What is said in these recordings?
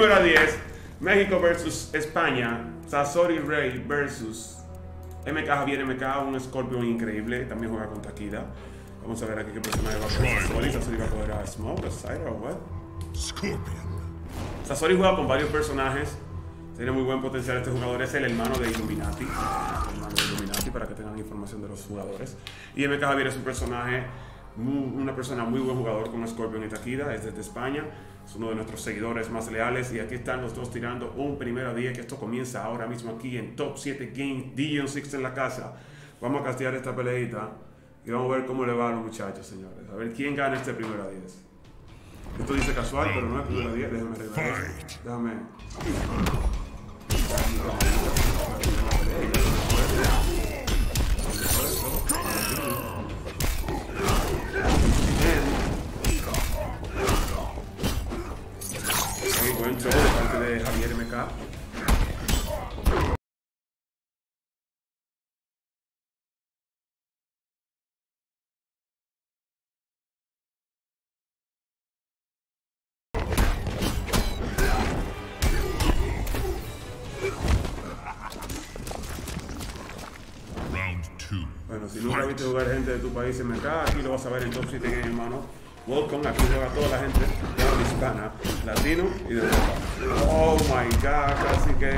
Número 10, México versus España, Sasori Rey versus MK Javier MK, un Scorpion increíble, también juega con Takida. Vamos a ver aquí qué personaje va a coger Sasori. Sasori va a coger a Smoke, a Cyra o what? Scorpion. Sasori juega con varios personajes. Tiene muy buen potencial este jugador. Es el hermano de Illuminati. El hermano de Illuminati para que tengan información de los jugadores. Y MK Javier es un personaje, muy- una persona muy buen jugador con Scorpion y Takida. Es desde España. Es uno de nuestros seguidores más leales. Y aquí están los dos tirando un primero día que esto comienza ahora mismo aquí en Top 7 Game. Dion 6 en la casa. Vamos a castear esta peleita. Y vamos a ver cómo le va a los muchachos, señores. A ver quién gana este primero a 10. Esto dice casual, pero no es primero 10. Déjame arreglar. Déjame. De parte de Javier MK. Bueno, si nunca viste jugar gente de tu país en MK, aquí lo vas a ver en Top 7 Game, hermano. Welcome, aquí juega toda la gente de habla hispana, latino y de Europa. Oh my god, casi que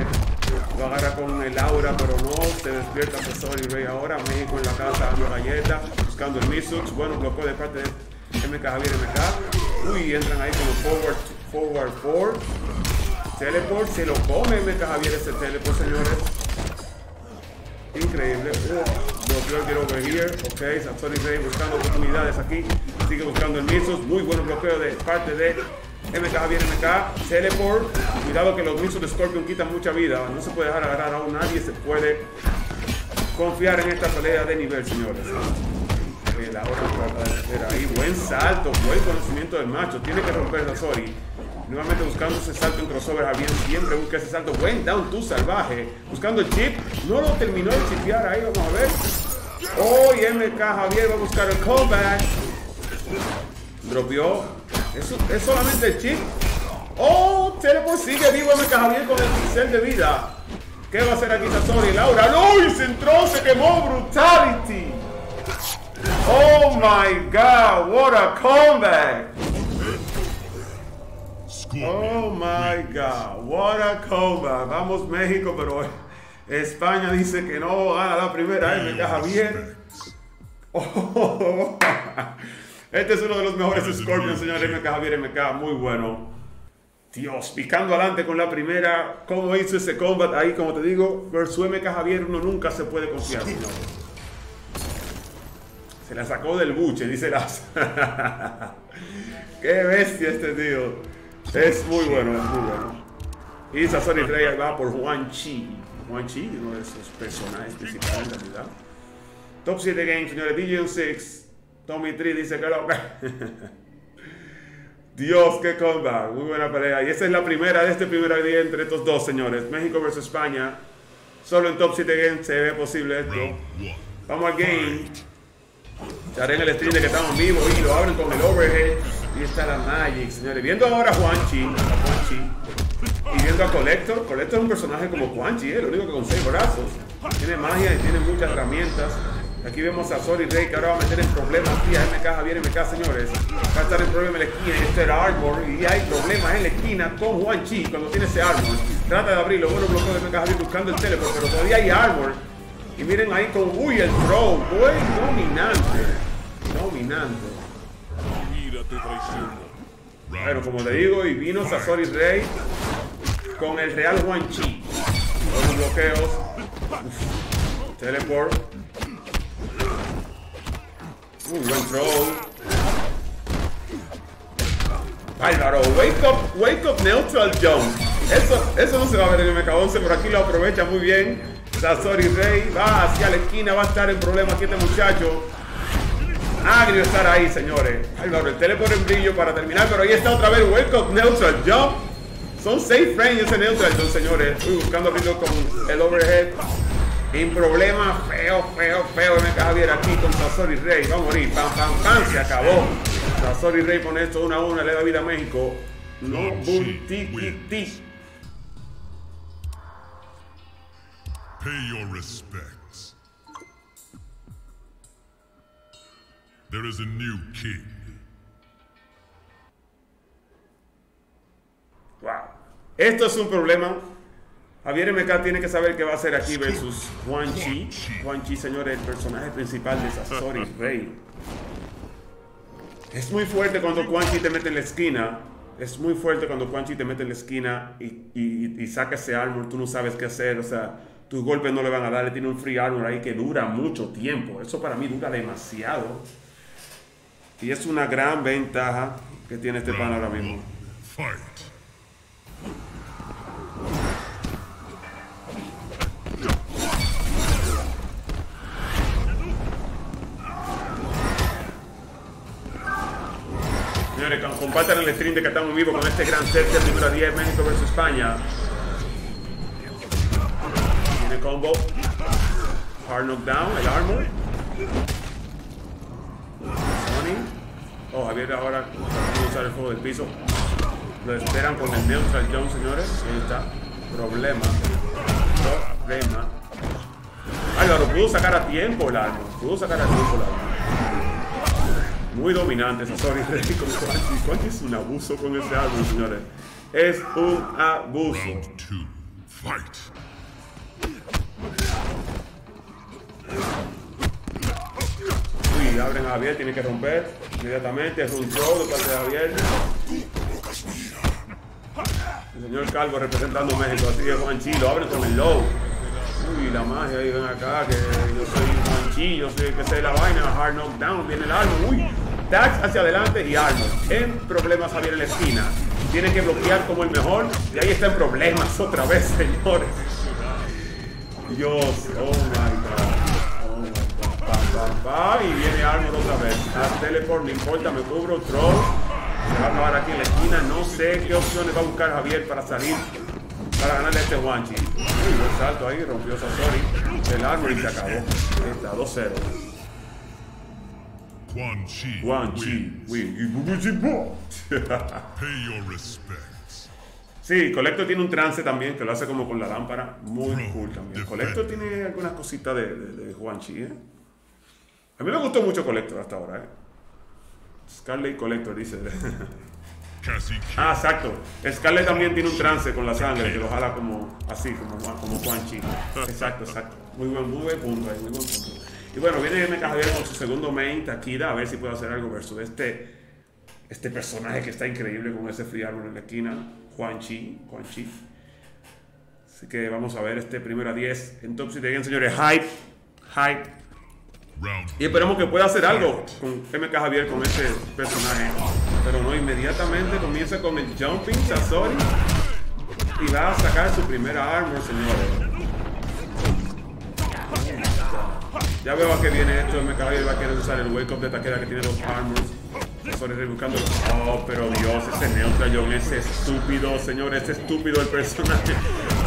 lo agarra con el aura, pero no, se despierta Profesor y Rey ahora. México en la casa dando galletas, buscando el Misux. Bueno, bloqueo de parte de MK Javier MK. Uy, entran ahí como forward, forward, forward. Teleport, se lo come MK Javier ese teleport, señores. Increíble. Bloqueo el get over here. Ok, Sansoni Rey buscando oportunidades aquí. Sigue buscando el Misos. Muy buen bloqueo de parte de MK Javier MK. Teleport. Cuidado que los Misos de Scorpion quitan mucha vida. No se puede dejar agarrar aún nadie. Se puede confiar en esta pelea de nivel, señores. Ok, la trata de ahí. Buen salto. Buen conocimiento del macho. Tiene que romper la Sori. Nuevamente buscando ese salto en crossover, Javier siempre busca ese salto. Buen down tú salvaje. Buscando el chip. No lo terminó de chipear ahí, vamos a ver. Oh, y MK Javier va a buscar el comeback. Dropeó. ¿Es, es solamente chip. Oh, Teleport sigue vivo MK Javier con el pincel de vida. ¿Qué va a hacer aquí Sasori? Laura. ¡No! Se entró, se quemó. Brutality. Oh my god, what a comeback. Oh my God, what a comeback. Vamos México, pero España dice que no gana la primera. MK Javier. Oh. Este es uno de los mejores Scorpions, señor MK Javier MK, muy bueno. Dios, picando adelante con la primera. ¿Cómo hizo ese combat ahí? Como te digo, versus MK Javier uno nunca se puede confiar, señor. Se la sacó del buche, dice las. Qué bestia este tío. Es muy bueno, es muy bueno. Y Sasori Rey va por Juan Chi. Juan Chi, uno de esos personajes principales en realidad. Top 7 Games, señores. DJ 6. Tommy Tree dice que lo. Dios, qué comeback. Muy buena pelea. Y esta es la primera de este primer día entre estos dos, señores. México versus España. Solo en Top 7 Games se ve posible esto. Vamos al game. Estaré en el stream de que estamos vivos y lo abren con el overhead. Y está la Magic, señores. Viendo ahora a Juanchi, a Juanchi. Y viendo a Collector. Collector es un personaje como Juanchi, ¿eh? lo único que con seis brazos. Tiene magia y tiene muchas herramientas. Aquí vemos a Sol y Rey que ahora va a meter en problemas aquí a MK, Javier MK, señores. Va a estar en problema en la esquina y este era Arbor. Y hay problemas en la esquina con Juanchi cuando tiene ese Arbor. Trata de abrirlo. Bueno, bloqueo de MK Javier buscando el teleport, pero todavía hay Arbor. Y miren ahí con, uy, el throw, buen dominante. Dominante. Bueno, como te digo, y vino Sasori Rey con el Real Juan Chi. Los bloqueos. Uf. Teleport. Un buen wake up, wake up neutral jump. Eso, eso no se va a ver en el MK11, pero aquí lo aprovecha muy bien. Sasori Rey va hacia la esquina, va a estar en problema aquí este muchacho. Agrio estar ahí, señores. Bárbaro, el teleport en brillo para terminar, pero ahí está otra vez, wake up neutral jump. Son 6 frames ese neutral jump, señores. Uy, buscando abrirlo con el overhead. En problema feo, feo, feo. MK Javier aquí con Sasori Rey. Va a morir. Pam, pam, pam. Se acabó. Sasori Rey pone esto una a una. Le da vida a México. No wins. Pay your respects. There is a new king. Wow. Esto es un problema. Javier MK tiene que saber qué va a hacer aquí versus Juan Chi. Juan Chi, señores, el personaje principal de Sasori Rey. Es muy fuerte cuando Quan Chi te mete en la esquina. Es muy fuerte cuando Quan Chi te mete en la esquina y, y- y saca ese armor. Tú no sabes qué hacer. O sea, tus golpes no le van a dar. Le tiene un free armor ahí que dura mucho tiempo. Eso para mí dura demasiado. Y es una gran ventaja que tiene este pan ahora mismo. Fight. Señores, com- compartan el stream de que estamos vivos con este gran set del número 10 México versus España. Tiene combo. Hard knockdown, el armor. Sony. Oh, Javier ahora va a usar el fuego del piso. Lo esperan con el neutral jump, señores. Ahí está. Problema. Problema. Álvaro, pudo sacar a tiempo el armor. Pudo sacar a tiempo el armor. Muy dominante esa Sorry Rey con es un abuso con ese álbum, señores. Es un abuso. Uy, abren a Javier, tiene que romper inmediatamente. Es un throw de parte de Javier. El señor Calvo representando México, así es Juan Chi, lo abren con el low. Uy, la magia, ahí ven acá, que yo soy Juan Chi, yo sé que sé la vaina, hard knockdown, viene el arma, uy, tax hacia adelante y arma. En problemas Javier en la esquina, tiene que bloquear como el mejor, y ahí está en problemas otra vez, señores. Dios, oh my god. Oh my god. Y viene Armor otra vez. Haz teleport, no importa, me cubro, throw. Se va a acabar aquí en la esquina. No sé qué opciones va a buscar Javier para salir. Para ganarle a este Wanchi. Muy buen salto ahí, rompió Sasori. El Armor y se acabó. Ahí está, 2-0. Quan Chi wins. win. Pay your respects. Sí, Colecto tiene un trance también que lo hace como con la lámpara. Muy cool también. Colecto tiene algunas cositas de, de, Chi, ¿eh? A mí me gustó mucho Colector hasta ahora, ¿eh? Scarlet Collector dice. Ah, exacto. Scarlet también tiene un trance con la sangre que lo jala como así, como, como Juan Chi. Exacto, exacto. Muy buen, muy buen punto ahí, muy buen punto. Y bueno, viene MK Javier con su segundo main, Takida, a ver si puede hacer algo versus este, este personaje que está increíble con ese free armor en la esquina, Juan Chi, Juan Chi. Así que vamos a ver este primero a 10 en Top 7 Again, señores. Hype, hype. Y esperemos que pueda hacer algo con MK Javier con este personaje. Pero no, inmediatamente comienza con el Jumping Sasori. Y va a sacar su primera armor, señores. Ya veo a qué viene esto. MK Javier va a querer usar el Wake Up de Takeda que tiene dos armors. Sasori rebuscando. Oh, pero Dios, ese Neutral John, ese estúpido, señores, ese estúpido el personaje.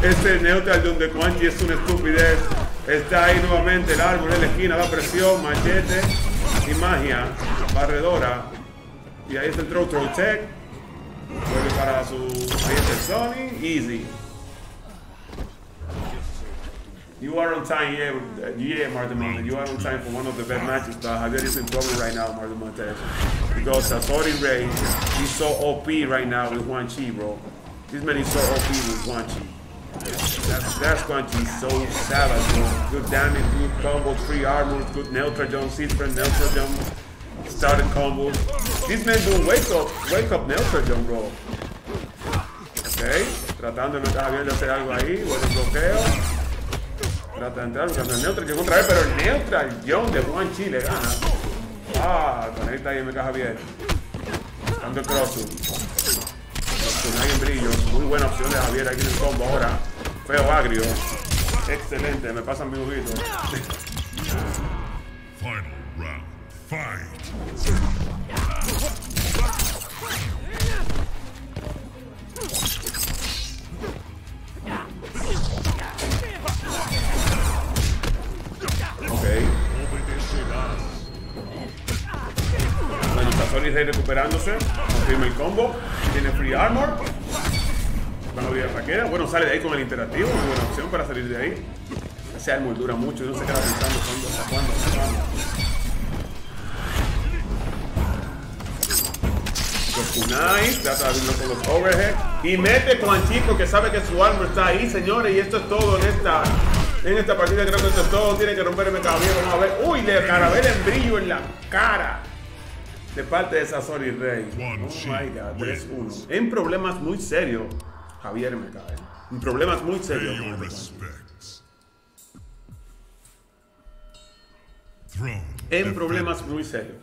Ese Neutral John de Quan es una estupidez. Está ahí nuevamente el árbol en la esquina, da presión, machete y magia, barredora. Y ahí está el throw, throw tech. Vuelve para su. Ahí el Sony, easy. You are on time, yeah, uh, yeah, Martin Montes. You are on time for one of the best matches, but Javier is in trouble right now, Martin Montes. Because Sasori Ray is so OP right now with Juan Chi, bro. This man is so OP with Juan Chi. That's, that's Quan Chi so savage, bro. Good damage, good combos, free armors, good neutral jump, Silver neutral jump, starting combos. This man doing wake up, wake up neutral jump, bro. Ok, tratando de Javier de hacer algo ahí, buen bloqueo. Trata de entrar buscando el neutral jump otra vez, pero el neutral jump de Juan Chi le gana. Ah, conecta ahí MK Javier. Buscando el crossroom. Hay en brillo. Muy buena opción de Javier aquí en el combo ahora. Feo agrio. Excelente, me pasan mi juguito. Final round. Fight. Sasori Rey recuperándose. Confirma el combo. Tiene free armor. A olvidar raquera. Bueno, sale de ahí con el interactivo. Muy buena opción para salir de ahí. Ese armor dura mucho y no se queda pensando cuándo, cuándo, cuándo. Los kunai, trata de abrirlo con los overhead. Y mete con Chico que sabe que su armor está ahí, señores. Y esto es todo en esta, en esta partida. Creo que esto es todo. Tiene que romper el mercado Vamos a ver. Uy, le carabela en brillo en la cara. De parte de Sasori Rey. Oh my god, 3-1. En problemas muy serios, Javier me cae. En problemas muy serios. En problemas muy serios.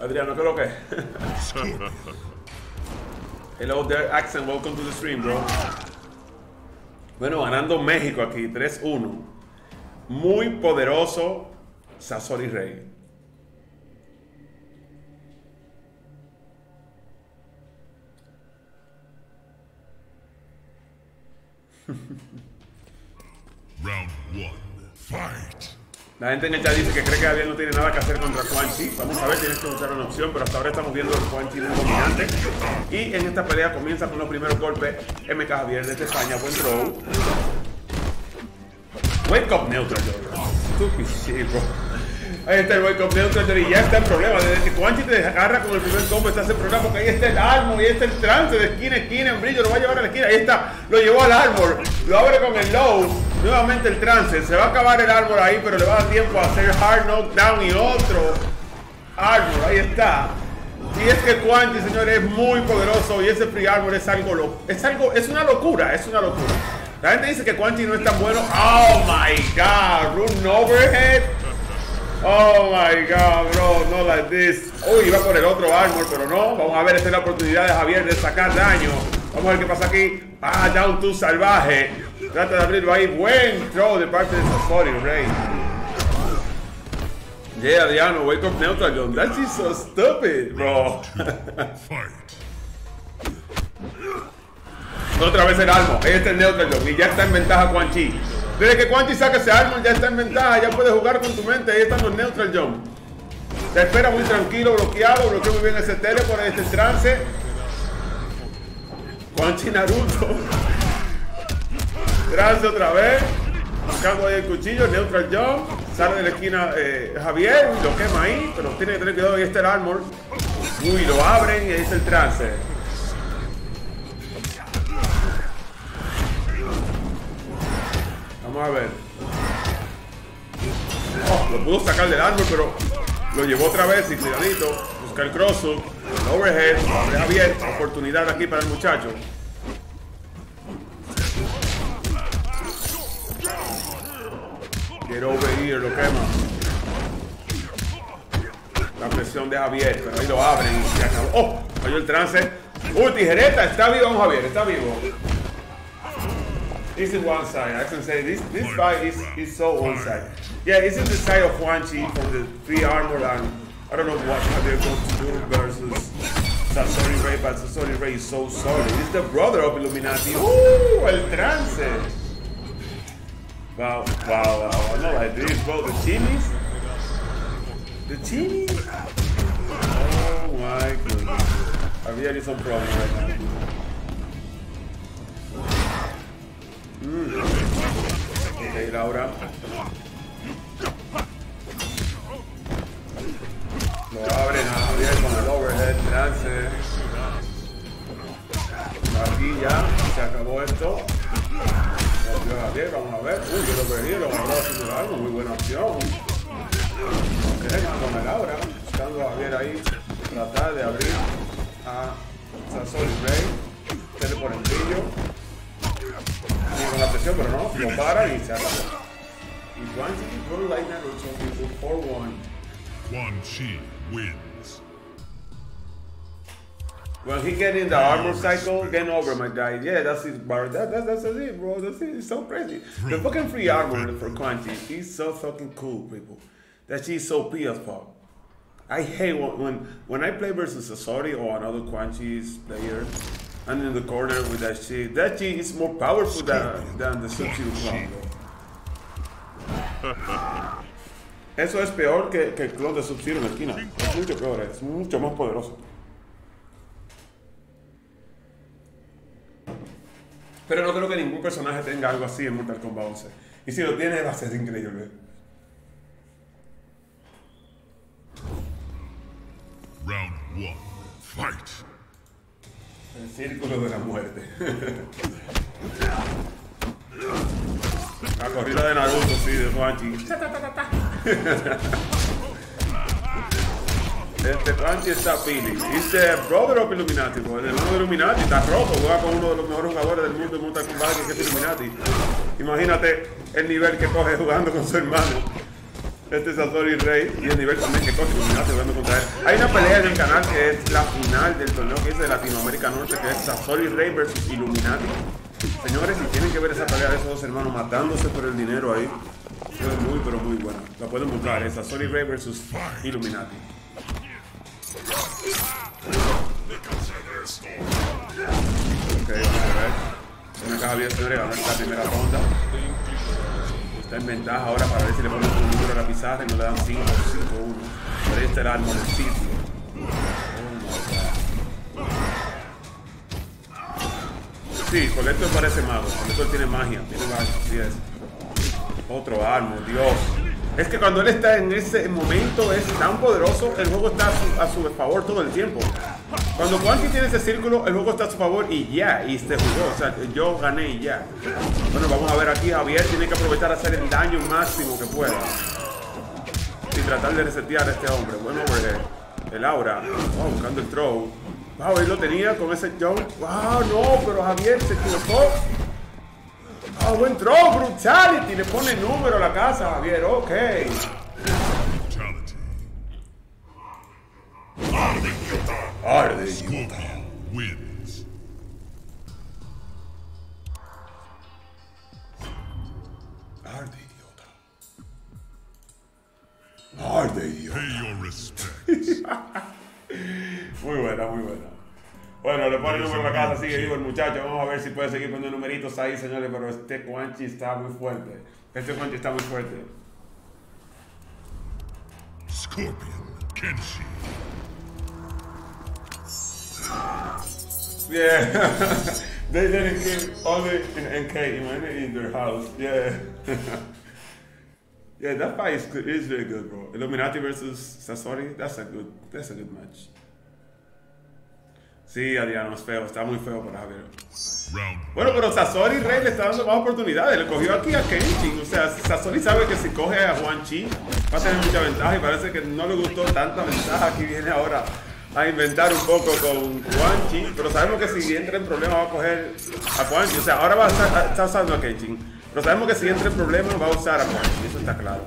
Adriano, ¿qué es lo que es? Hello there, Accent. Welcome to the stream, bro. Bueno, ganando México aquí, 3-1. Muy poderoso Sasori Rey. Round one. Fight. La gente en el chat dice que cree que Javier no tiene nada que hacer contra Quan Chi. Vamos a ver, tienes que buscar una opción, pero hasta ahora estamos viendo el Quan Chi muy dominante. Y en esta pelea comienza con los primeros golpes. MK Javier desde España, buen throw. Wake up neutral. Stupid. Ahí está el wake up neutral y ya está el problema. Desde que Quan Chi te agarra con el primer combo, estás en problema porque ahí está el armor y ahí está el trance de esquina a esquina en brillo. Lo va a llevar a la esquina. Ahí está, lo llevó al armor. Lo abre con el low. Nuevamente el trance. Se va a acabar el armor ahí, pero le va a dar tiempo a hacer hard knockdown y otro armor. Ahí está. Y es que Quan Chi, señores, es muy poderoso y ese free armor es algo loco. Es algo, es una locura, es una locura. La gente dice que Quan Chi no es tan bueno. Oh my god, run overhead. Oh my god, bro, no like this. Uy, iba por el otro armor, pero no. Vamos a ver, esta es la oportunidad de Javier de sacar daño. Vamos a ver qué pasa aquí. Ah, down to salvaje. Trata de abrirlo ahí. Buen throw de parte de Sasori Rey. Yeah, Adriano, wake up neutral, John. That is so stupid, bro. Otra vez el armo. Ahí está el neutral, John. Y ya está en ventaja Quan Chi. Desde que Quan Chi saca ese armo, ya está en ventaja. Ya puede jugar con tu mente. Ahí están los neutral, John. Se espera muy tranquilo, bloqueado. Bloqueó muy bien ese tele por este trance. Quan Chi Naruto. Trance otra vez. Buscando ahí el cuchillo, neutral jump. Sale de la esquina eh, Javier. Lo quema ahí. Pero tiene que tener cuidado. Ahí está el armor. Uy, lo abren y ahí está el trance. Vamos a ver. Oh, lo pudo sacar del árbol, pero lo llevó otra vez y cuidadito. Busca el cross el overhead, abre Javier. Oportunidad aquí para el muchacho. Get over here, lo quema. La presión de Javier, pero ahí lo abren y se acabó. ¡Oh! Falló el trance. ¡Uy, tijereta! Está vivo, Javier, está vivo. This is one side. I can say this this fight is, is so one side. Yeah, this is the side of Quan Chi from the three armor and I don't know what they're going to do versus Sasori Ray, but Sasori Ray is so solid. He's the brother of Illuminati. Ooh, el trance. Wow, wow, wow. I know like this, bro. The chimneys? The chimneys? Oh my goodness. I really some problem right now. Mm. Ok, Laura. Lo abren ah, a Javier con el overhead, trance. Aquí ya, se acabó esto. Vamos a ver. Uy, yo lo perdí, lo agarró haciendo algo, muy buena opción. Con el Laura, buscando a Javier ahí, tratar de abrir a Sasori Rey. Tele por el brillo. Con la presión, pero no, lo para y se acabó. Y Quan Chi Pro Light Naruto with 4-1. Quan Chi wins. When he get in the armor cycle, game over, my guy. Yeah, that's his bar. That, that, that's it, bro. That's it. It's so crazy. The fucking free armor for Quan Chi, he's so fucking cool, people. That she's so P as fuck. I hate when, when when I play versus Sasori or another Quan Chi's player. And in the corner with that shit. That shit is more powerful than, than the Sub-Zero clone. Eso es peor que, que el clon de Sub-Zero en la esquina. Es mucho peor, es mucho más poderoso. Pero no creo que ningún personaje tenga algo así en Mortal Kombat 11. Y si lo tiene, va a ser increíble. Round one. Fight. El círculo de la muerte. La corrida de Naruto, sí, de Juanchi. Este Juanchi está feeling. Este brother of Illuminati, el hermano de Illuminati está roto, juega con uno de los mejores jugadores del mundo de Mortal Kombat, que es Illuminati. Imagínate el nivel que coge jugando con su hermano. Este es Sasori Rey y el nivel también que coge Illuminati jugando contra él. Hay una pelea en el canal que es la final del torneo que es de Latinoamérica Norte, que es Sasori Rey versus Illuminati. Señores, si tienen que ver esa pelea de esos dos hermanos matándose por el dinero ahí, es muy, pero muy buena. La pueden buscar, es Sasori Rey versus Illuminati. Ok, vamos a ver. Una caja bien señores, ganó esta primera ronda. Está en ventaja ahora para ver si le ponen un número a la pizarra y no le dan 5 5 1. Pero ahí está el sitio. Oh. Sí, Colector parece mago. Colector tiene magia. Tiene magia, así es. Otro arma, Dios. Es que cuando él está en ese momento es tan poderoso, el juego está a su, favor todo el tiempo. Cuando Quanti tiene ese círculo, el juego está a su favor y ya, y se jugó. O sea, yo gané y ya. Bueno, vamos a ver aquí, Javier tiene que aprovechar a hacer el daño máximo que pueda. Y tratar de resetear a este hombre. Bueno, pues, el aura. Wow, buscando el throw. Wow, él lo tenía con ese jump. Wow, no, pero Javier se equivocó. Ah, buen throw, brutality. Le pone número a la casa, Javier. Ok. Brutality. Arde, Scorpion wins. Arde, idiota. Arde, idiota. Pay your respects. Muy buena, muy buena. Bueno, le pone número a la casa, sigue vivo el muchacho. Vamos a ver si puede seguir poniendo numeritos ahí, señores. Pero este Quanchi está muy fuerte. Este Quanchi está muy fuerte. Scorpion Kenshi. Yeah. they didn't give only in NK, man, in their house. Yeah. yeah, that fight is good. Is really good, bro. Illuminati versus Sasori. That's a good. That's a good match. Sí, Adriano, es feo. Está muy feo para Javier. Bueno, pero Sasori Rey le está dando más oportunidades. Le cogió aquí a Kenshin. O sea, Sasori sabe que si coge a Juan Chi va a tener mucha ventaja y parece que no le gustó tanta ventaja. Aquí viene ahora a inventar un poco con Juan Chi. Pero sabemos que si entra en problemas va a coger a Juan Chi. O sea, ahora va a estar, está usando a Kenshin. Pero sabemos que si entra en problemas va a usar a Juan Chi. Eso está claro.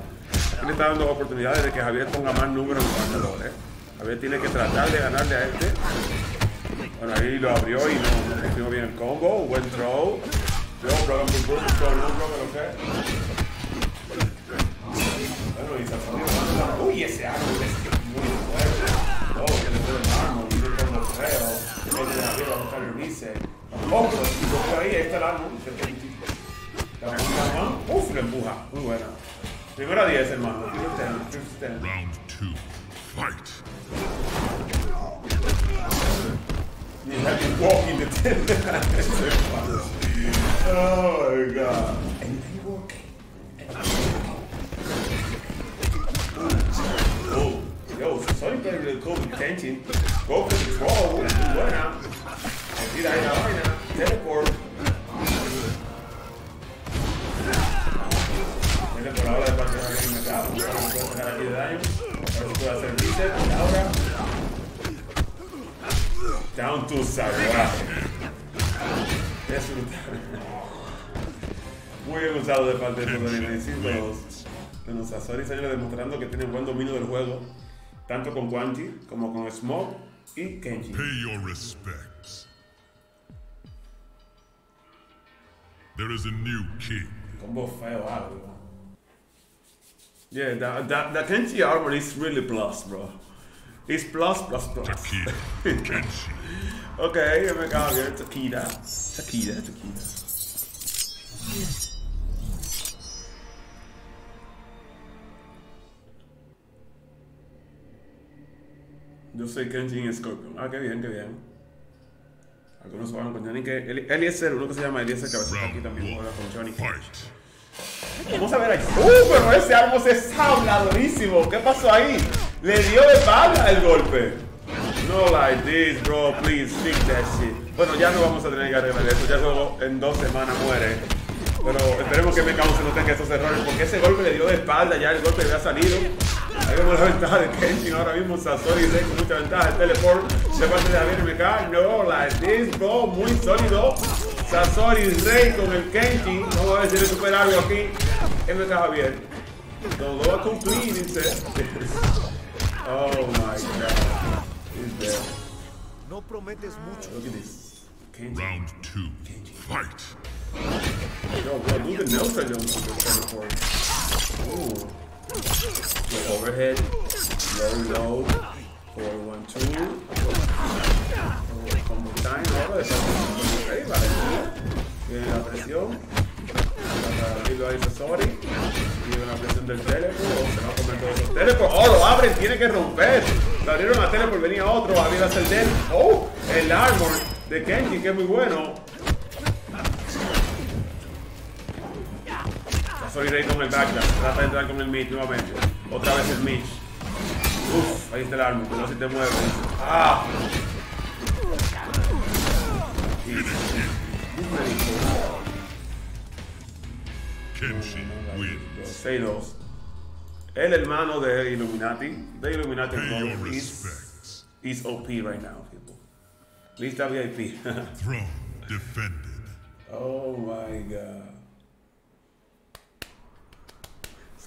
Aquí le está dando oportunidades de que Javier ponga más números en ganador. ¿eh? Javier tiene que tratar de ganarle a este. Bueno, ahí lo abrió y no, hicimos bien el combo. Buen throw. Bull, throw, no. Bueno, y Uy, ese árbol es muy fuerte. Oh, que le fue el arma, y le como feo. Este de arriba va a buscar el reset. Y lo fue ahí, ahí está el. Uf, lo empuja. Muy buena. Primero a 10, hermano. First 10, first 10. Round two. Fight. You have been walking the tent. oh my god. Anything working? Oh, yo, Sony play really cool with tension. Go for the throw. Muy buena. Tira ahí la vaina. Teleport. Viene por ahora de parte de la game acá. Vamos a ver si puede sacar aquí de daño. A ver si puede hacer reset. Y ahora. Down to salvaje. Es brutal. Muy bien usado de parte de los de los Azori, señores, demostrando que tienen buen dominio del juego, tanto con Quanti como con Smoke y Kenji. Pay your respects. There is a new king. Combo feo algo. Yeah, the, the Kenji armor is really plus, bro. It's plus, plus, plus. Kenshi. Ok, MK Javier, Takida. Takida, Takida. Yo soy Kenshin Scorpion. Ah, qué bien, qué bien. Algunos juegan con Johnny que. Eli- Eliezer, uno que se llama Eliezer, que a veces aquí también juega con Johnny. Vamos a ver ahí. ¡Uh! Pero ese Armos es habladorísimo. ¿Qué pasó ahí? Le dio de espalda el golpe. No like this, bro. Please fix that shit. Bueno, ya no vamos a tener que arreglar eso. Ya juego en dos semanas muere. Pero esperemos que MK11 no tenga esos errores. Porque ese golpe le dio de espalda. Ya el golpe había salido. Ahí vemos la ventaja de Kenshin. Ahora mismo Sasori Rey con mucha ventaja. El teleport de parte de MK. No like this, bro. Muy sólido. Sasori Rey con el Kenshin. Vamos a ver si recupera algo aquí. MK Javier. Don't go complete, dice. Oh my god. He's dead. No prometes mucho. Look at this. Kenshin. Round two. Fight. Yo, bro, do the Nelson jump with the teleport. Ooh. Go overhead. Low, low. Four, one, two. Oh, combo time. Ahora de ahí vale. Tiene la presión. Abrirlo ahí Sasori. Tiene la presión del teleport. Se va a comer todos teleport. Oh, lo abren. Tiene que romper. Lo abrieron a teleport. Venía otro. Había el del. Oh, el armor de Kenji, que es muy bueno. Soy Rey con el backlash. Trata de entrar con el mid nuevamente. Otra vez el mid. Uf, ahí está el arma. Cuidado si te mueves. Ah. Kenshi wins. 6-2. El hermano de Illuminati. De Illuminati is, respects. is OP right now, people. Lista VIP. Throne defended. oh my god.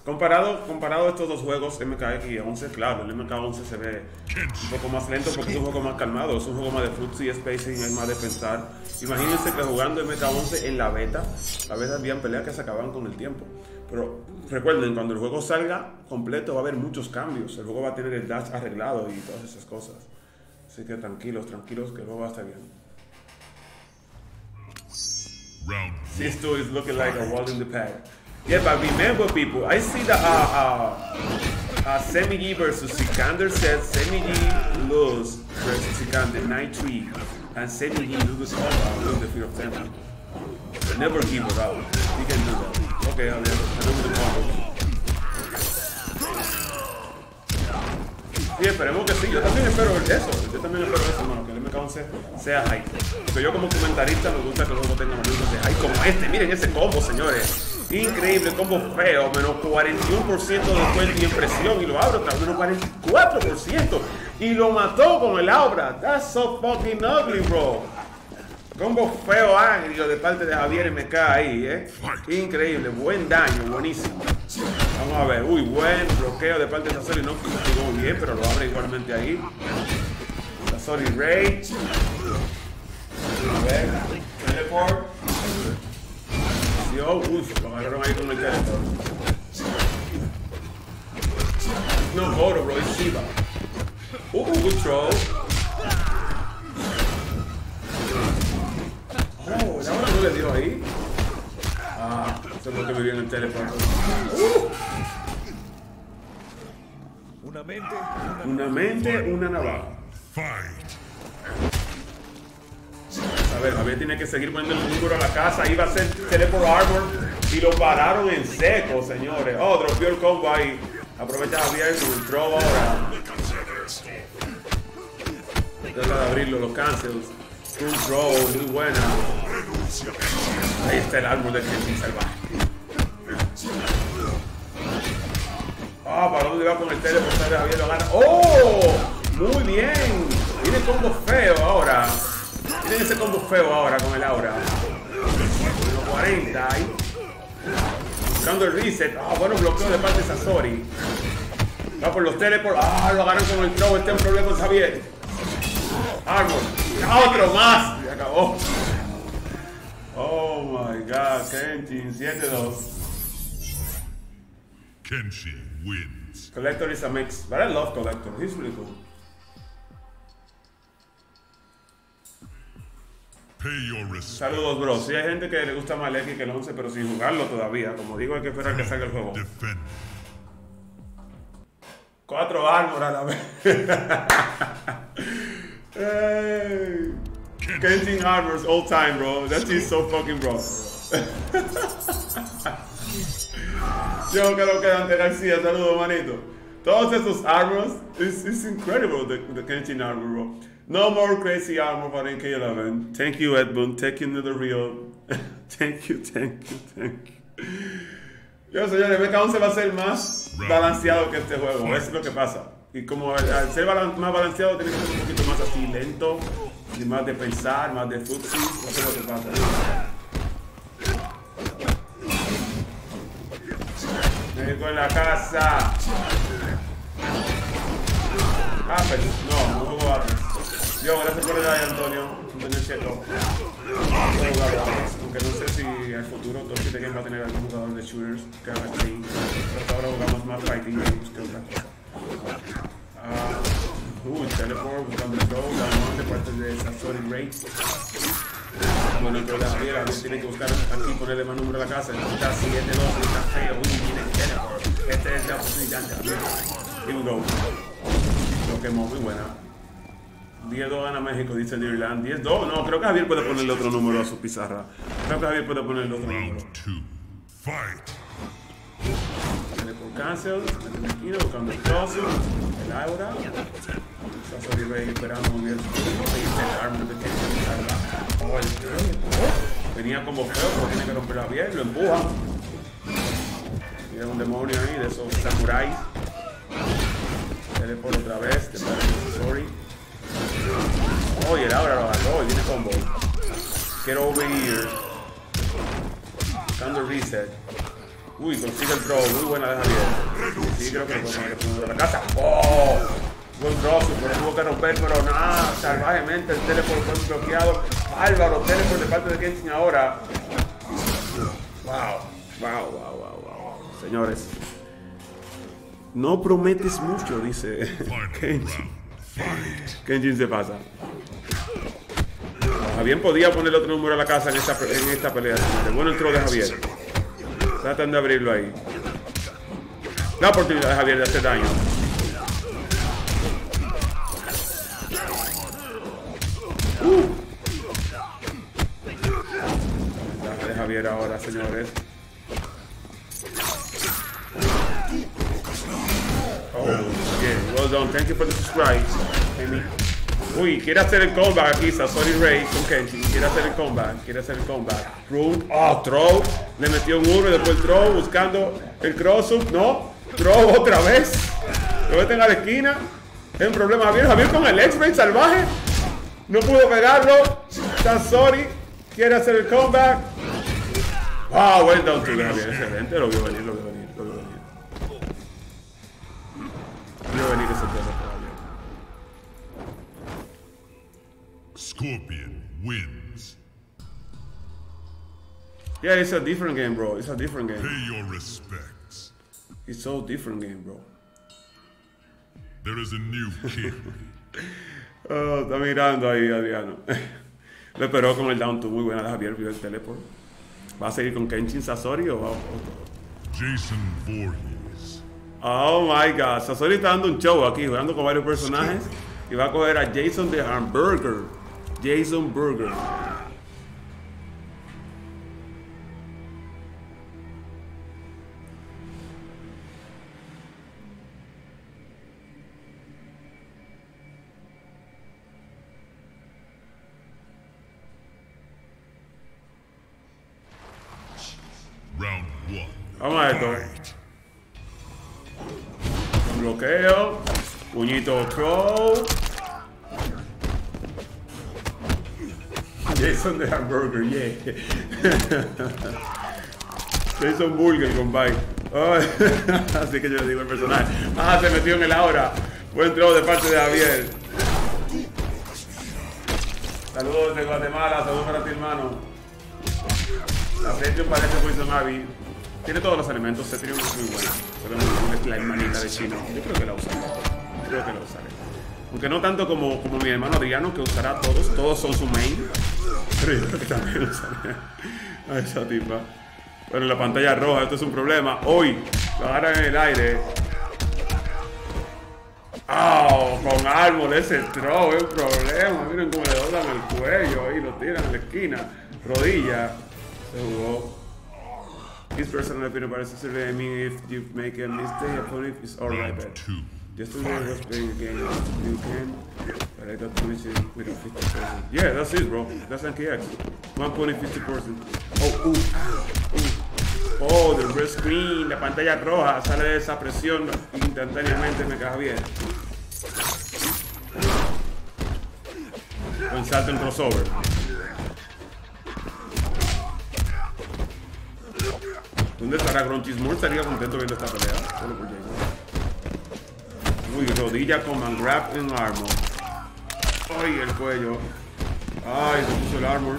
Comparado, comparado estos dos juegos, MKX y 11, claro, el MK11 se ve un poco más lento porque es un juego más calmado, es un juego más de footsie, spacing, es más de pensar. Imagínense que jugando MK11 en la beta, a veces habían peleas que se acababan con el tiempo. Pero recuerden, cuando el juego salga completo va a haber muchos cambios, el juego va a tener el dash arreglado y todas esas cosas. Así que tranquilos, tranquilos, que el juego va a estar bien. This dude is looking like a wall in the pad. Yeah, but remember, people, I see that uh, uh, uh, Semi G versus Sikander said Semi G lose versus Sikander 9-3, and Semi G lose combat, lose the fear of tempo. Never give it up. He can do that. Okay, I'll know the combo. Sí, esperemos que sí. Yo también espero eso. Yo también espero eso, hermano. Que el MK11 sea hype. Porque yo como comentarista me gusta que el juego tenga momentos de hype como este. Miren ese combo, señores. Increíble, combo feo. Menos 41% de descuento y impresión. Y lo abre otra. Menos 44%. Y lo mató con el Aura. That's so fucking ugly, bro. Combo feo agrio de parte de Javier MK ahí, eh. Increíble, buen daño, buenísimo. Vamos a ver, uy, buen bloqueo de parte de Sasori, no muy bien, pero lo abre igualmente ahí. Sasori Rey. A ver, teleport. Yo, uy, lo agarraron ahí con el teleport. No Goro, bro, es Shiva. Uh, good throw. Oh, ¿y ahora no le dio ahí? Ah, eso es lo que me vio en el teléfono. Una mente, una Una mente, una navaja. Fight. A ver, Javier tiene que seguir poniendo el número a la casa. Iba a ser teleport armor y lo pararon en seco, señores. Oh, dropeó el combo ahí. Aprovecha Javier el throw ahora. Trata de abrirlo, los cancels. Un throw, muy buena. Ahí está el árbol de Kenji salvaje. Ah, ¿para dónde va con el teleport? Javier, lo. ¡Oh! Muy bien. Tiene combo feo ahora. Tienen ese combo feo ahora con el aura. Los 40 ahí. Buscando el reset. Ah, bueno, bloqueo de parte de Sasori. Va por los teleport. Ah, lo agarran con el throw. Este es un problema con Javier. Armor. Ah, otro más. Y acabó. Oh my god. Kenshin 7-2. Kenshi wins. Collector is a mix. But I love Collector. He's really cool. Saludos, bro. Si hay gente que le gusta más el X que el 11, pero sin jugarlo todavía. Como digo, hay que esperar que salga el juego. Defend. Cuatro armor a la vez. hey. Kenshin Armors all time, bro. That is so fucking bro. Yo creo que Dante García, saludos, manito. Todos esos armors, it's, it's incredible, the, the Kenshin armor, bro. No more crazy armor for NK11. Thank you, Edmund. Taking to the real. thank you, thank you, thank you. Yo, señores, MK11 va a ser más balanceado que este juego. Es lo que pasa. Y como al, al ser balan- más balanceado, tiene que ser un poquito más así lento. Y más de pensar, más de futsi. Eso es lo que pasa. Médico en la casa. Apex. No, no juego Apex. Yo, gracias por el like, Antonio. Antonio Cheto. Aunque no sé si en el futuro The Game va a tener algún jugador de shooters que haga stream. Pero ahora jugamos más fighting games que otra cosa. Ah, uy, teleport, el throw, la de parte de Sasori Ray. Bueno, entonces la Javier, a ver, tiene que buscar aquí, ponerle más número a la casa. Está 7, 2, está feo, uy, viene el teleport. Esta es la oportunidad. Here we go. Lo quemó, muy buena. 10-2 gana México, dice Dirland. 10-2, no, creo que Javier puede ponerle otro número a su pizarra. Creo que Javier puede ponerle otro número. Viene por cancel, en esquina, buscando el trozo, el aura. Sasori Rey esperando muy bien el armor de salva. Oh, el. Venía como feo, pero tiene que romperla bien, lo empuja. Mira un demonio ahí de esos samuráis. Teleport otra vez, te parece, sorry. Y el aura lo agarró y viene combo. Get over here. Buscando reset. Uy, consigue el throw, muy buena de Javier. Sí, creo que lo de la casa. ¡Oh! Buen trozo, pero tuvo que romper, pero nada, salvajemente el teleport fue bloqueado. Álvaro, teleport de parte de Kenshin ahora. Wow, wow, wow, wow, wow. Señores, no prometes mucho, dice Kenshin. Kenshin se pasa. Javier podía ponerle otro número a la casa en esta, en esta pelea. Bueno el de Javier. Tratan de abrirlo ahí. La oportunidad de Javier de hacer daño. Uh. Ventaja de Javier ahora, señores. Oh, yeah. Well done. Thank you for the subscribe, Amy. Uy, quiere hacer el comeback aquí, Sasori Ray con Kenshi. Quiere hacer el comeback, quiere hacer el comeback. Rune, oh, throw. Le metió un uno y después throw buscando el cross up. No, throw otra vez. Lo meten a la esquina. Es un problema Javier. Javier con el X-Ray salvaje. No pudo pegarlo. Sasori quiere hacer el comeback. Wow, well done Javier. Excelente, lo vio venir, lo vio Vio venir ese tema todavía. Scorpion wins. Yeah, it's a different game, bro. It's a different game. Pay your respects. It's so different game, bro. There is a new king. Oh, está mirando ahí, Adriano. Lo esperó con el down two. Muy buena de Javier, vio el teleport. ¿Va a seguir con Kenshin Sasori o va o- Jason Voorhees. Oh my god. Sasori está dando un show aquí, jugando con varios personajes. Y va a coger a Jason de Hamburger. Jason Burger. Round one. Vamos a esto. Bloqueo. Puñito throw. Jason de Hamburger, yeah. Jason Burger, compadre. Oh, así que yo le digo el personaje. Ah, se metió en el aura. Buen throw de parte de Javier. Saludos desde Guatemala, saludos para ti, hermano. La Setio parece Poison Ivy. Tiene todos los elementos, Setrio es muy buena. Es la hermanita de Chino. Yo creo que la usaré. Creo que la usaré. Aunque no tanto como, como mi hermano Adriano, que usará todos. Todos son su main. Pero yo creo que también usaré a esa tipa. Bueno, la pantalla roja, esto es un problema. Hoy, lo agarran en el aire. ¡Oh! Con árbol ese throw, es un problema. Miren cómo le doblan el cuello ahí, lo tiran en la esquina. Rodilla. Se jugó. This personal opinion about necessarily I mean if you make a mistake, opponent is alright. Yesterday I was playing a game you can, but I got punished with a 50%. Yeah, that's it, bro. That's NKX. One point 50%. Oh, uh, uh. Oh, the red screen, la pantalla roja, sale de esa presión instantáneamente, me caga bien. Un salto en crossover. ¿Dónde estará Grunchy Moore? Estaría contento viendo esta pelea. Solo por. Uy, rodilla con man grab en armor. Ay, el cuello. Ay, se puso el armor.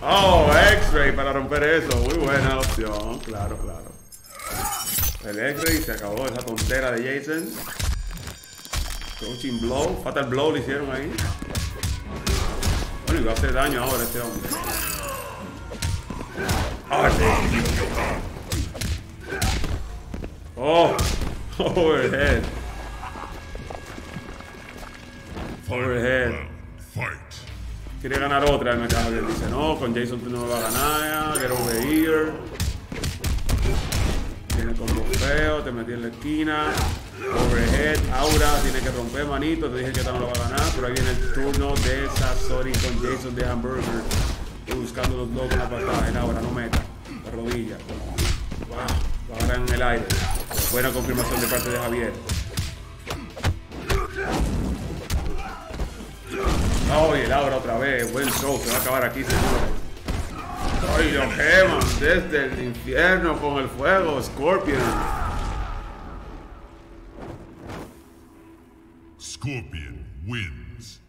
Oh, X-Ray para romper eso. Muy buena opción. Claro, claro. El X-Ray se acabó esa tontera de Jason. Coaching blow. Fatal blow le hicieron ahí. Bueno, y va a hacer daño ahora este hombre. Ay, Oh, overhead. Overhead. Fight. Quiere ganar otra, me cago bien. Dice, no, con Jason tú no me vas a ganar. Get over here. Tiene combo feo, te metí en la esquina. Overhead, Aura, tiene que romper manito. Te dije que esta no lo va a ganar, pero ahí viene el turno de Sasori con Jason de Hamburger. Y buscando los dos con la patada. En Aura, no meta. La rodilla. Wow, ahora en el aire. Buena confirmación de parte de Javier. Ay, el Aura otra vez. Buen show, se va a acabar aquí, señores. Ay, lo queman desde el infierno con el fuego, Scorpion. Scorpion wins.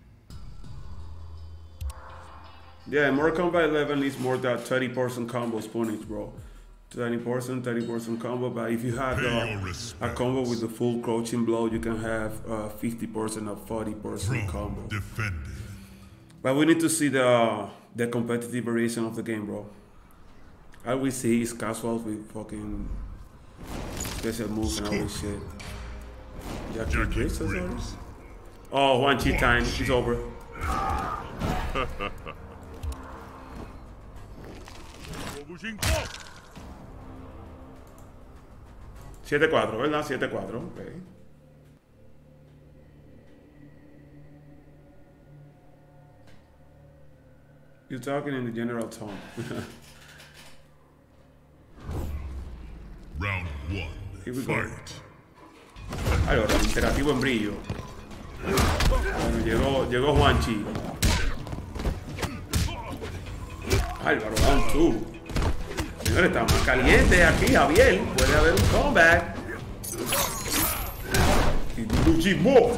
Yeah, Mortal Kombat 11 needs more than 30% combos punch, bro. 20%, 30% combo, but if you have uh, a combo with the full crouching blow, you can have uh, 50% or 40% combo. defended. But we need to see the the competitive variation of the game, bro. All we see is casuals with fucking special moves and all this shit. Jackie Jackie Briggs, is that Briggs. it? Oh, one cheat time. It's over. Siete cuatro, ¿verdad? 7-4, ok. You're talking in the general tone. Round one. Here we go. Fight. Allora, interactivo en brillo. Bueno, llegó, llegó Juanchi. Álvaro, round two. Señores, está más caliente aquí, Javier. Puede haber un comeback. Y Luigi Mo.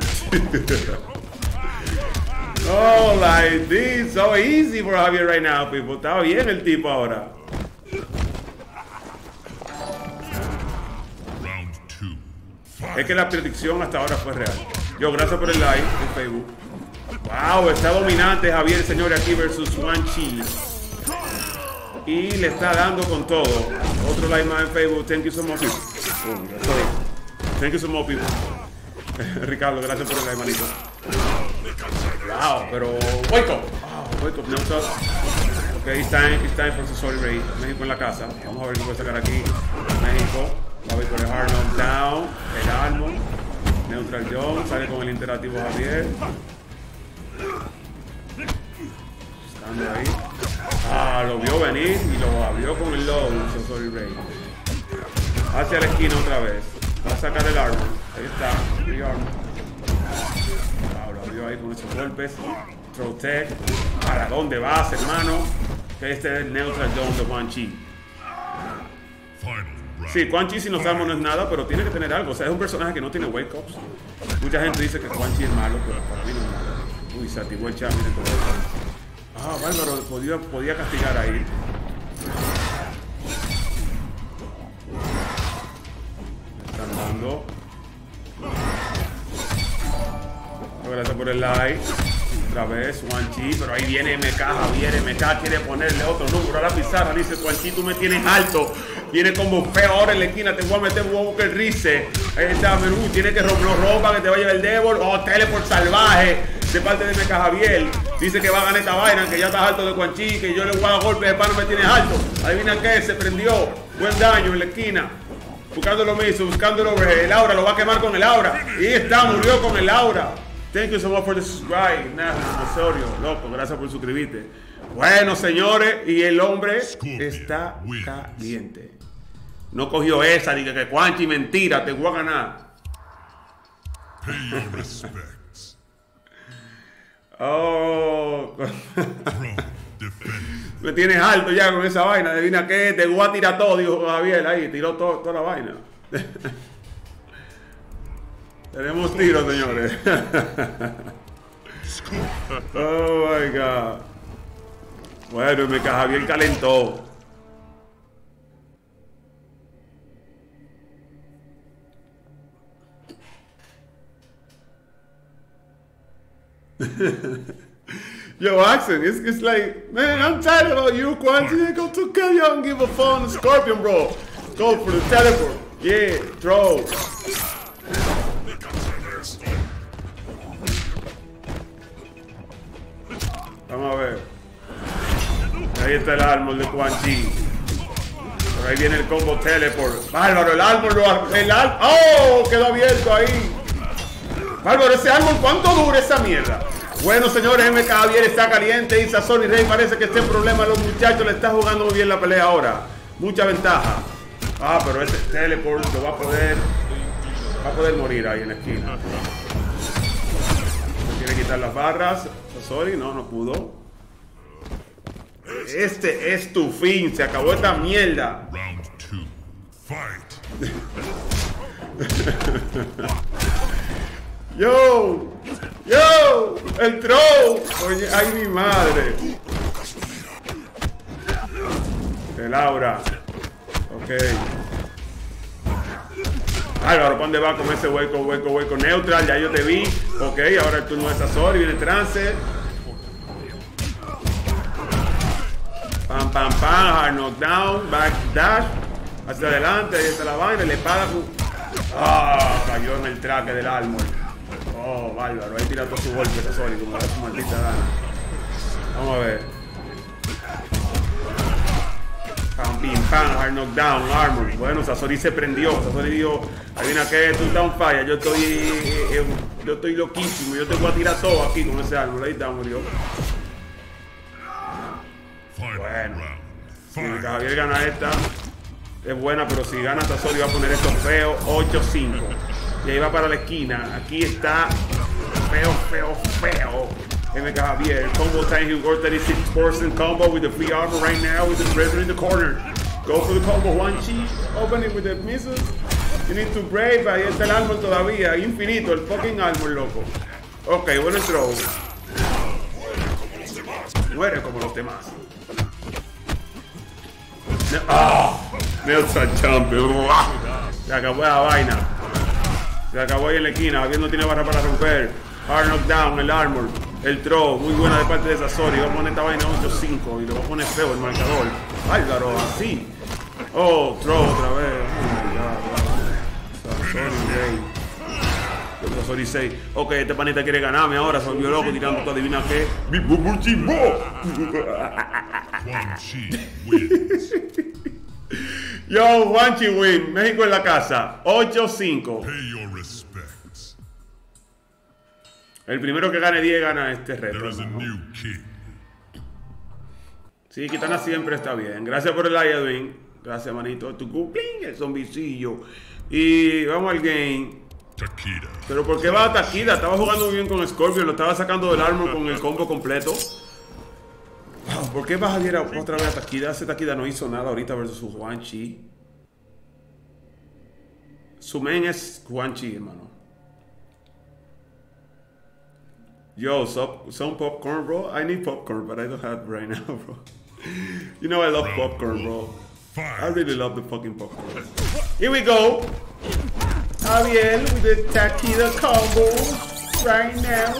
Oh, like this. So easy for Javier right now, people. Está bien el tipo ahora. Es que la predicción hasta ahora fue real. Yo, gracias por el like en Facebook. Wow, está dominante Javier, señores, aquí versus Juan Chi. Y le está dando con todo. Otro like más en Facebook. Thank you so much. sorry. Thank you so much. Ricardo, gracias por el like, manito. Wow, pero wake up. Wow, wake up, no stop. Ok, it's time, it's time for sorry Ray. México en la casa. Vamos a ver qué puede sacar aquí. México. Va a ver por el hard knockdown. El armo. Neutral John. Sale con el interactivo Javier. Estando ahí. Ah, lo vio venir y lo abrió con el low. So sorry Ray. Hacia la esquina otra vez. Va a sacar el armo. Ahí está. Free armor. Wow, lo abrió ahí con esos golpes. Throw. ¿Para dónde vas, hermano? Que este es el Neutral Zone de Chi. Sí, Quan Chi si no sabemos no es nada, pero tiene que tener algo. O sea, es un personaje que no tiene wake ups. Mucha gente dice que Quan Chi es malo, pero para mí no es malo. Uy, se activó el chat, miren todo eso. Ah, bárbaro, podía, podía castigar ahí. Me están dando. Gracias por el like. Otra vez, Juan Chi, pero ahí viene MK, Javier, MK quiere ponerle otro número a la pizarra. Dice, Juan Chi, tú me tienes alto. Viene como feo ahora en la esquina, te voy a meter huevo que el rice. Ahí está, Menú, tiene que romper ropa, que te vaya el Devil. Oh, teleport salvaje de parte de MK Javier. Dice que va a ganar esta vaina, que ya estás alto de Juan Chi, que yo le voy a dar golpe de pan, no me tienes alto. Adivina qué, se prendió. Buen daño en la esquina. Buscando lo mismo, buscando el overhead. El aura lo va a quemar con el aura. Y está, murió con el aura. Thank you so much for the subscribe. Osorio, loco, gracias por suscribirte. Bueno, señores, y el hombre está caliente. No cogió esa, diga que Juanchi, mentira, te voy a ganar. Pay your respects. Oh, me tienes alto ya con esa vaina. Adivina qué, te voy a tirar todo, dijo Javier ahí, tiró todo- toda la vaina. Tenemos tiros, señores. oh my god. Bueno, me Javier calentó. Yo, Axel, it's, it's like, man, I'm tired about you, Quanti. Go to kill you and give a phone to Scorpion, bro. Go for the teleport. Yeah, throw. Vamos a ver. Ahí está el árbol de Quan Chi. Por ahí viene el combo teleport. Bárbaro, el árbol el árbol. ¡Oh! Quedó abierto ahí. Bárbaro, ese árbol, ¿cuánto dura esa mierda? Bueno, señores, MK Javier está caliente y Sazón y Rey parece que está en problema. Los muchachos le están jugando muy bien la pelea ahora. Mucha ventaja. Ah, pero ese teleport lo va a poder. Va a poder morir ahí en la esquina. Quiere quitar las barras. Sorry, no, no pudo. Este es tu fin. Se acabó esta mierda. Round two. Fight. Yo, yo, el throw. Oye, ay mi madre. El aura. Ok. Álvaro, ¿para dónde va con ese hueco, hueco, hueco neutral? Ya yo te vi. Ok, ahora el turno de Sasori, viene trance. Pam, pam, pam, hard knockdown, back dash. Hacia adelante, ahí está la vaina, paga con... Ah, cayó en el traque del armor. Oh, bárbaro, ahí tira todo su golpe, Sasori, como da su maldita gana. Vamos a ver. Pam, pim, pam, hard knockdown, armor. Bueno, Sasori se prendió. Sasori dijo, adivina que tú estás on fire. Yo estoy, eh, eh, yo estoy loquísimo. Yo te voy a tirar todo aquí con ese armor. Ahí está, murió. Bueno. Si. Javier gana esta, es buena, pero si gana Sasori va a poner esto feo 8-5. Y ahí va para la esquina. Aquí está feo, feo, feo. MK Javier. Combo time, he worked 36% combo with the free armor right now with the pressure in the corner. Go for the combo, one chi. Open it with the missiles. You need to brave. Ahí está el armor todavía. Infinito, el fucking armor, loco. Ok, bueno throw. Muere como los demás. ¡Ah! Nelson Champion. Se acabó la vaina. Se acabó ahí en la esquina. Javier no tiene barra para romper. Hard knockdown, el armor. El throw. Muy buena de parte de Sasori. Va a poner esta vaina 8-5 y le va a poner feo el marcador. Álvaro, así. Oh, throw otra vez. Oh my God. Sasori, rey. Sasori 6. Ok, este panita quiere ganarme ahora. Se volvió loco tirando todo. Adivina qué. Yo, Juanchi win. México en la casa. 8-5. El primero que gane 10 gana este reto. A king. Sí, Kitana siempre está bien. Gracias por el like, Edwin. Gracias, manito. Tu cupling, el zombicillo. Y vamos al game. Takeda. Pero ¿por qué va a Taquida? Estaba jugando muy bien con Scorpion. Lo estaba sacando del armor con el combo completo. ¿Por qué va Javier otra vez a Taquida? Ese Taquida no hizo nada ahorita versus su Juan Chi. Su main es Juan Chi, hermano. Yo, some, some popcorn, bro. I need popcorn, but I don't have right now, bro. You know I love popcorn, bro. I really love the fucking popcorn. Here we go. Javier with the Taquida combo. right now.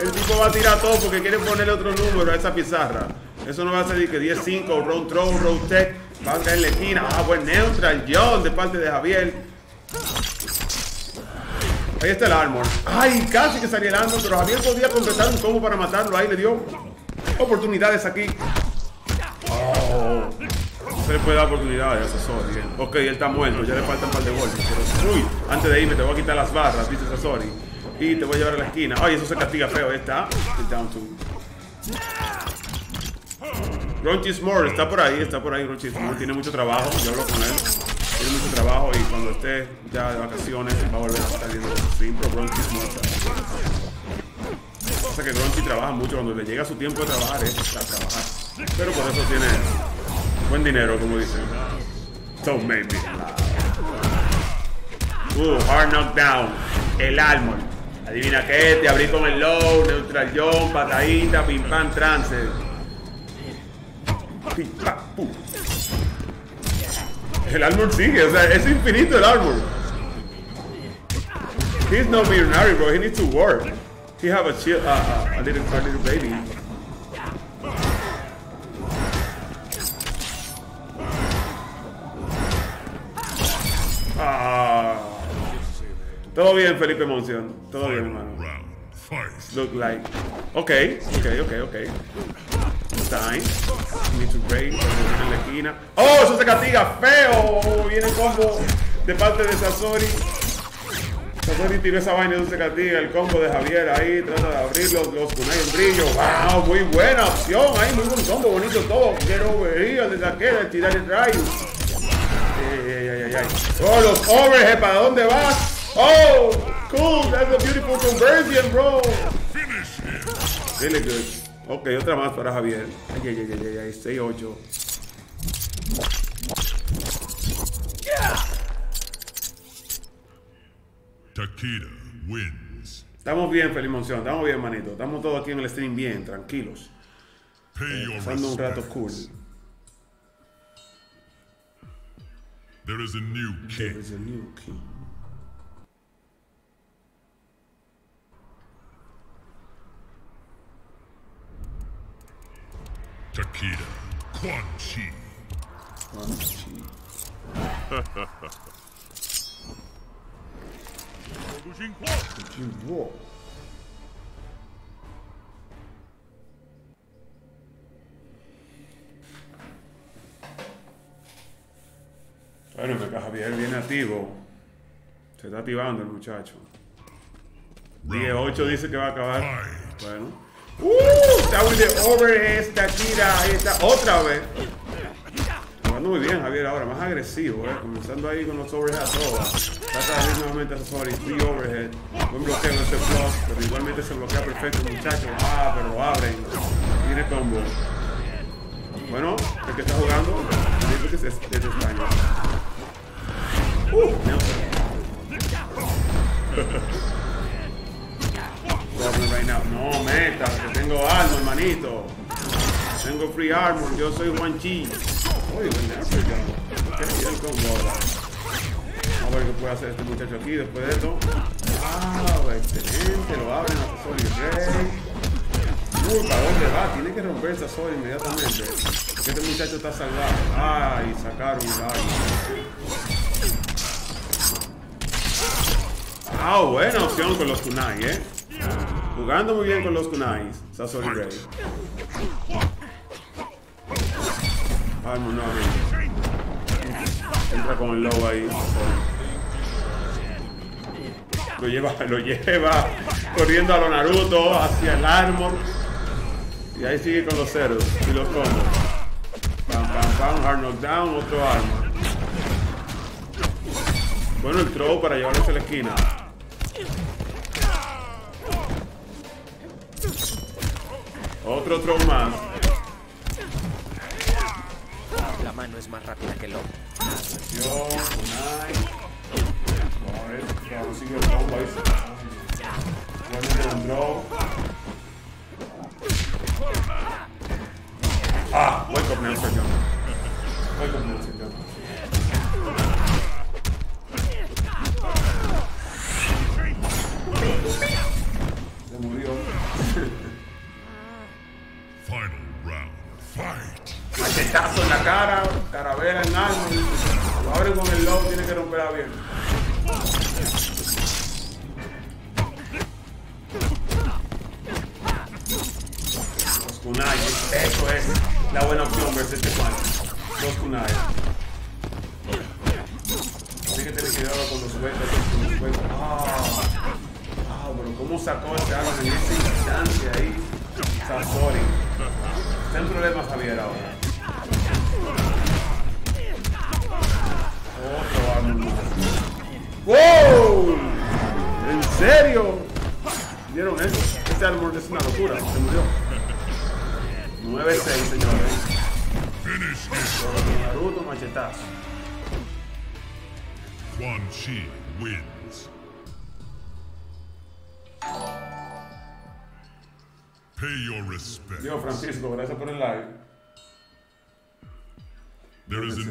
El tipo va a tirar todo porque quiere ponerle otro número a esa pizarra. Eso no va a de que 10-5, round throw, road tech. Va a caer en la esquina. Ah, buen neutral. John de parte de Javier. Ahí está el armor. Ay, casi que salía el armor, pero Javier podía completar un combo para matarlo. Ahí le dio oportunidades aquí. Oh. Se le puede dar oportunidades a Sasori. Ok, él está muerto. Ya le falta un par de golpes. Pero, uy, antes de irme te voy a quitar las barras, dice Sasori. Y te voy a llevar a la esquina. Ay, eso se castiga feo. Ahí está. El down two. Ronchi Smore está por ahí, está por ahí Ronchi Smore, tiene mucho trabajo, yo hablo con él, tiene mucho trabajo y cuando esté ya de vacaciones va a volver a estar viendo los streams, pero Ronchi Smore está Pasa que Ronchi trabaja mucho, cuando le llega su tiempo de trabajar es para trabajar, pero por eso tiene buen dinero, como dicen. So maybe. Uh, hard knockdown, el Almor. Adivina qué, te abrí con el low, neutral jump, patadita, pim pam, trance. Pim, pam, pum. El armor sigue, o sea, es infinito el armor. He's no millionaire, bro. He needs to work. He have a chill, uh, uh, a little, a little baby. Ah. Todo bien, Felipe Monción. Todo bien, hermano. Look like. Okay, okay, okay, okay. ¡Oh! Eso se castiga feo. Viene el combo de parte de Sasori. Sasori tiró esa vaina eso se castiga. El combo de Javier ahí. Trata de abrirlo. Los kunai en brillo. ¡Wow! Muy buena opción. Ahí muy buen combo. Bonito todo. Quiero over here. De saquera. El tirar el ay, ay, ay, ay. Oh, los overhead. ¿Para dónde vas? Oh, cool. That's a beautiful conversion, bro. Really good. Ok, otra más para Javier. Ay, ay, ay, ay, ay, 6-8. Takeda wins. Estamos bien, Feliz Monción. Estamos bien, manito. Estamos todos aquí en el stream bien, tranquilos. Pay your Pasando un rato cool. There is a new king. There's a new king. Takeda Quan Chi. Quan Chi. Bueno, que Javier viene activo. Se está activando el muchacho. 10-8 dice que va a acabar. Bueno. ¡Uh! Está with the overhead, Shakira. Ahí está, otra vez. Jugando muy bien, Javier, ahora más agresivo, ¿eh? Comenzando ahí con los overhead a todas. Trata de abrir nuevamente a Sasori. Free overhead. Buen bloqueo de este plus, pero igualmente se bloquea perfecto, muchacho. Ah, pero lo abren. Tiene combo. Bueno, el que está jugando, que es, es de España. Uh, Nelson. Now. No, meta, que tengo armor, hermanito. Tengo free armor, yo soy Juan Chi. Bien el combo. Vamos a ver qué puede hacer este muchacho aquí después de esto. Ah, excelente, lo abren a Sasori Rey. Uy, ¿para dónde va? Tiene que romper esa sola inmediatamente. Porque este muchacho está salvado. Ay, sacaron el arma. Ah, buena opción con los kunai, eh. Jugando muy bien con los kunais. Sasori Rey. Abre. Entra con el low ahí. Lo lleva, lo lleva corriendo a lo Naruto hacia el armor. Y ahí sigue con los ceros y los combos. Pam, pam, pam, hard knockdown, otro armor. Bueno, el throw para llevarlo hacia la esquina. Otro throw más. La mano es más rápida que el draw. Ah, wake up Nelson John. Wake up Nelson John.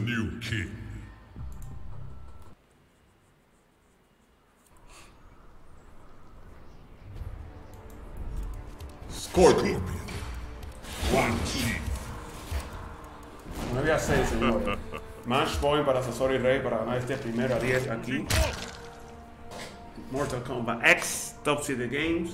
New king. Scorpion. Quan Chi. 9 a 6, señores. Match point para Sasori Rey para ganar este primero a 10 aquí. Mortal Kombat X, Top 7 Games.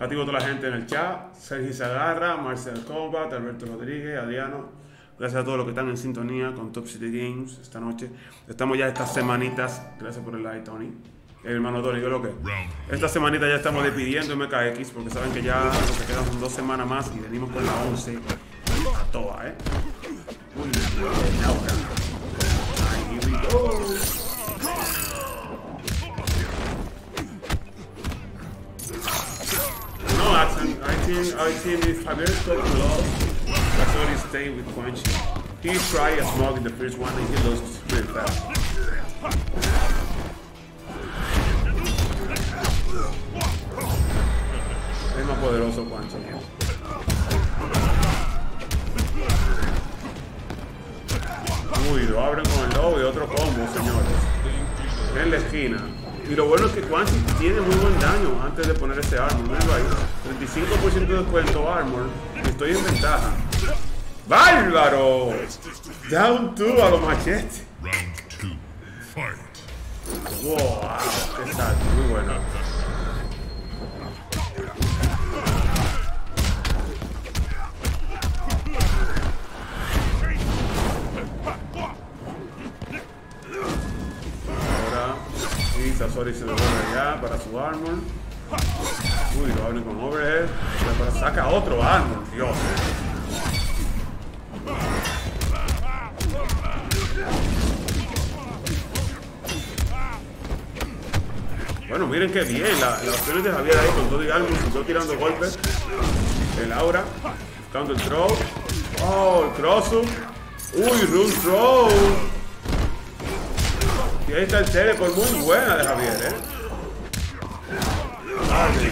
Activo a toda la gente en el chat. Sergio Zagarra, Marcel Combat, Alberto Rodríguez, Adriano. Gracias a todos los que están en sintonía con Top 7 Games esta noche. Estamos ya estas semanitas. Gracias por el like, Tony. El hermano Tony, ¿qué es lo que? Esta semanita ya estamos despidiendo MKX porque saben que ya que quedan son dos semanas más y venimos con la 11 a toda, ¿eh? Uy, Laura. Ahí here we go. No, Axel, I think, I think if Javier got lost, that's he stayed with Quan Chi. He tried a smog in the first one and he lost very fast. Es más poderoso Quan Chi. Uy, lo abren con el lobo y otro combo, señores. En la esquina. Y lo bueno es que Quan Chi tiene muy buen daño antes de poner ese armor. Míralo ahí. 35% de descuento armor. Y estoy en ventaja. ¡Bárbaro! Down 2 a los machetes. Round two. Fight. Wow, qué salto, muy bueno. Ahora, sí, Sasori se devuelve allá para su armor. Uy, lo abren con overhead. Saca otro armor, Dios. Bueno, miren qué bien. La, las opciones de Javier ahí con todo y algo, todo tirando golpes. El aura, buscando el throw. Oh, el cross up. Uy, run throw. Y ahí está el teleport muy buena de Javier, eh. Ay,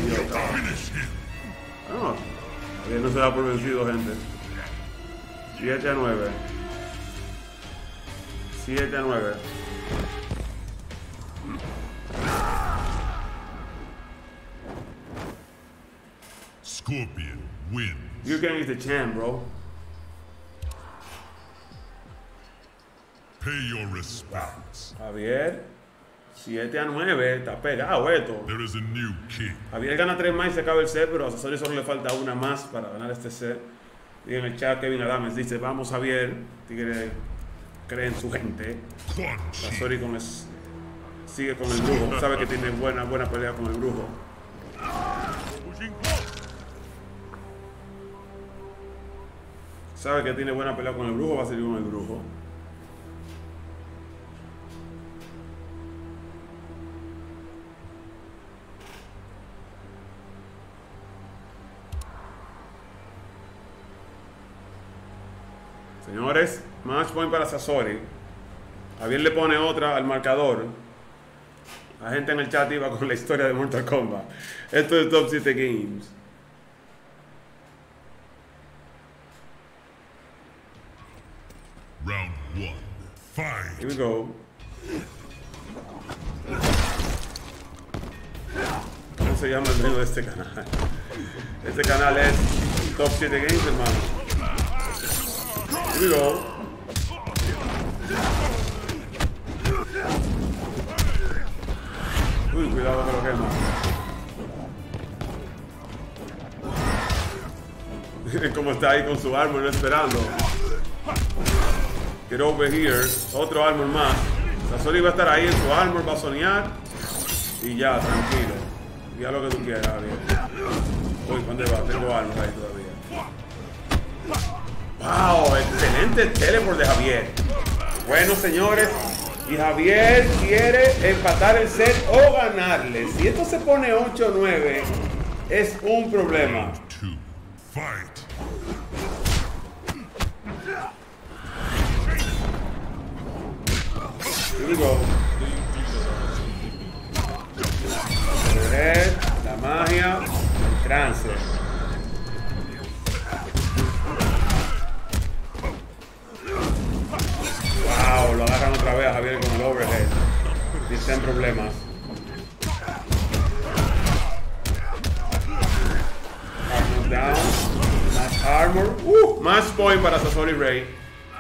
No se da por vencido, gente. 7 a 9. 7 a 9. Scorpion wins. You can is the champ, bro. Pay your respects. Javier, 7 a 9, está pegado esto. There is a new king. Javier gana 3 más y se acaba el set, pero a Sasori solo le falta una más para ganar este set. Y en el chat Kevin Adames dice, vamos Javier, Tigre cree en su gente. Sasori con es- sigue con el brujo, sabe que tiene buena, buena pelea con el brujo. Sabe que tiene buena pelea con el brujo, va a seguir con el brujo. Señores, match point para Sasori. Javier le pone otra al marcador. La gente en el chat iba con la historia de Mortal Kombat. Esto es Top 7 Games. Round one. Fight. Here we go. ¿Cómo se llama el menú de este canal? Este canal es Top 7 Games, hermano. Go. Uy, cuidado que lo quema. Miren cómo está ahí con su armor esperando. Get over here. Otro armor más. Sasori va a estar ahí en su armor, va a soñar. Y ya, tranquilo. Ya lo que tú quieras. Uy, ¿dónde va? Tengo armor ahí todavía. Wow, excelente teleport de Javier. Bueno, señores, y Javier quiere empatar el set o ganarle. Si esto se pone 8-9, es un problema. Está en problemas. Armor down. Más armor. Uh, más point para Sasori Ray.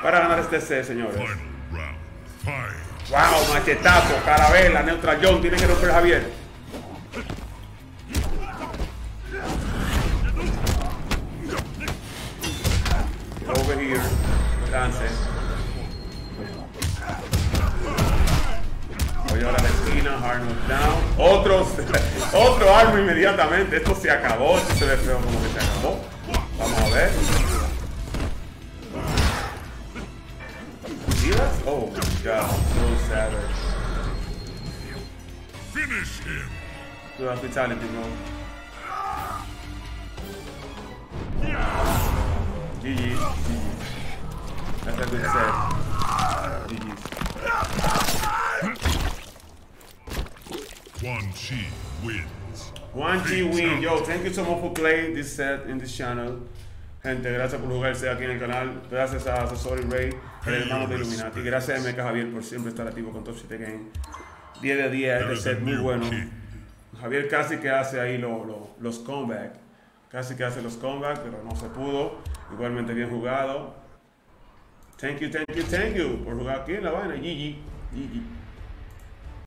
Para ganar este set, señores. Wow, machetazo, carabela, neutral John, tiene que romper Javier. Inmediatamente. Esto se acabó, esto se ve feo como que se acabó. Vamos a ver. Oh my god, so savage. Finish him. Do a fatality mode. GG. GG. That's a good set. GG. Quan Chi wins. Juan Chi win. Yo, thank you so much for playing this set in this channel. Gente, gracias por jugarse aquí en el canal. Gracias a Asesor Ray, el hermano de Illuminati. Gracias a MK Javier por siempre estar activo con Top 7 Game. 10 de 10, este set muy bueno. Javier casi que hace ahí lo- lo- los comeback. Casi que hace los comeback, pero no se pudo. Igualmente bien jugado. Thank you, thank you, thank you por jugar aquí en la vaina. GG. GG.